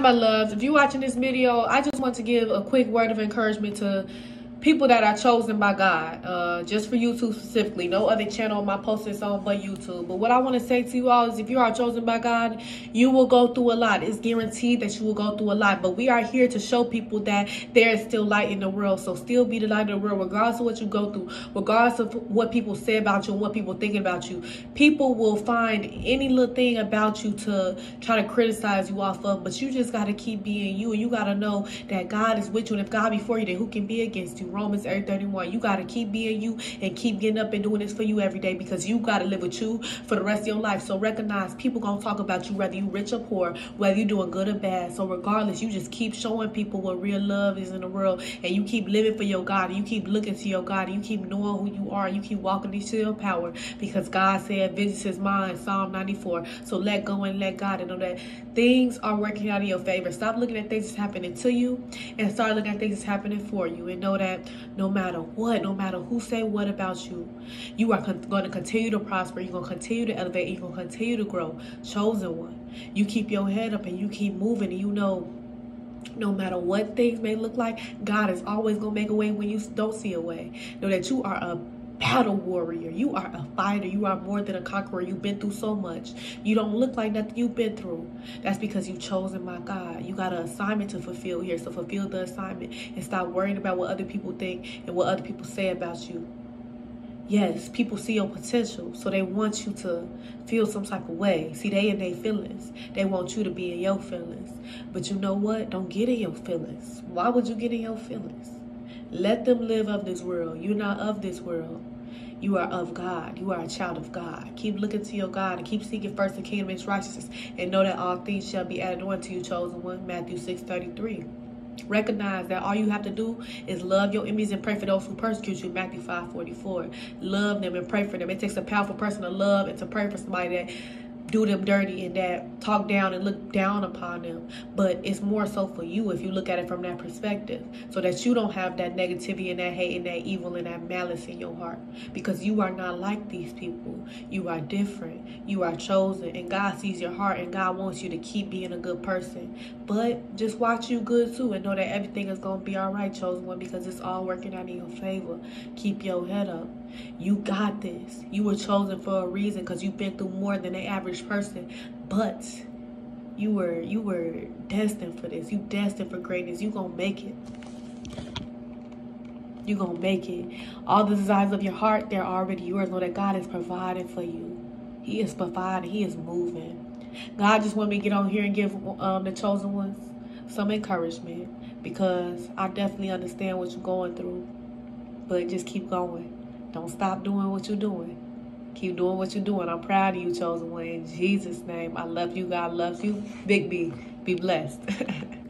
My loves. If you're watching this video, I just want to give a quick word of encouragement to people that are chosen by God, uh, just for YouTube specifically. No other channel my post is on but YouTube. But what I want to say to you all is if you are chosen by God, you will go through a lot. It's guaranteed that you will go through a lot. But we are here to show people that there is still light in the world. So still be the light of the world, regardless of what you go through, regardless of what people say about you and what people thinking about you. People will find any little thing about you to try to criticize you off of. But you just got to keep being you. And you got to know that God is with you. And if God be for you, then who can be against you? Romans 8 31. You got to keep being you and keep getting up and doing this for you every day because you got to live with you for the rest of your life. So recognize people going to talk about you whether you rich or poor, whether you're doing good or bad. So regardless, you just keep showing people what real love is in the world and you keep living for your God and you keep looking to your God and you keep knowing who you are and you keep walking into your power because God said, vengeance is mine, Psalm 94. So let go and let God and know that things are working out in your favor. Stop looking at things that's happening to you and start looking at things that's happening for you and know that no matter what, no matter who say what about you, you are going to continue to prosper. You're going to continue to elevate. You're going to continue to grow. Chosen one. You keep your head up and you keep moving and you know no matter what things may look like, God is always going to make a way when you don't see a way. Know that you are a battle warrior. You are a fighter. You are more than a conqueror. You've been through so much. You don't look like nothing you've been through. That's because you've chosen my God. You got an assignment to fulfill here. So fulfill the assignment and stop worrying about what other people think and what other people say about you. Yes, people see your potential, so they want you to feel some type of way. See, they in their feelings. They want you to be in your feelings. But you know what? Don't get in your feelings. Why would you get in your feelings? Let them live of this world. You're not of this world. You are of God. You are a child of God. Keep looking to your God and keep seeking first the kingdom and its righteousness. And know that all things shall be added on to you, chosen one. Matthew 6 33. Recognize that all you have to do is love your enemies and pray for those who persecute you. Matthew 5 44. Love them and pray for them. It takes a powerful person to love and to pray for somebody that do them dirty and that talk down and look down upon them. But it's more so for you if you look at it from that perspective. So that you don't have that negativity and that hate and that evil and that malice in your heart. Because you are not like these people. You are different. You are chosen. And God sees your heart and God wants you to keep being a good person. But just watch you good too and know that everything is going to be all right, chosen one, because it's all working out in your favor. Keep your head up. You got this. You were chosen for a reason because you've been through more than the average person. But you were you were destined for this. You destined for greatness. You gonna make it. You gonna make it. All the desires of your heart, they're already yours. Know that God is providing for you. He is providing. He is moving. God just want me to get on here and give um, the chosen ones some encouragement because I definitely understand what you're going through. But just keep going. Don't stop doing what you're doing. Keep doing what you're doing. I'm proud of you, chosen one. In Jesus' name, I love you. God loves you. Big B. Be blessed.